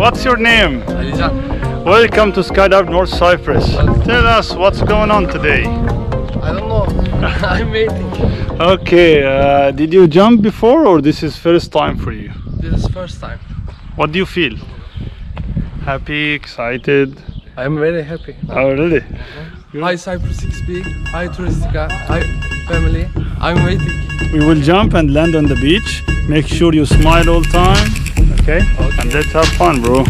what's your name? Alican. Welcome to Skydive North Cyprus. Tell us what's going on today. I don't know. I'm waiting. Okay, uh, did you jump before or this is first time for you? This is first time. What do you feel? Happy, excited? I'm very happy. Oh, really? Hi Cyprus XP. Hi Touristica. Hi family. I'm waiting. We will jump and land on the beach. Make sure you smile all time. Okay? Okay. And let's have fun, bro.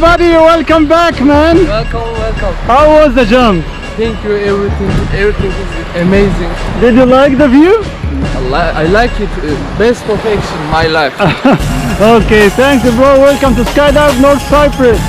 Buddy, welcome back, man. Welcome, welcome. How was the jump? Thank you. Everything, everything is amazing. Did you like the view? I, li- I like it. uh, Best of action, my life. Okay, thanks, bro. Welcome to Skydive North Cyprus.